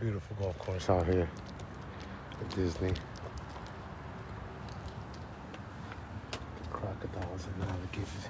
Beautiful golf course out here at Disney. The crocodiles and alligators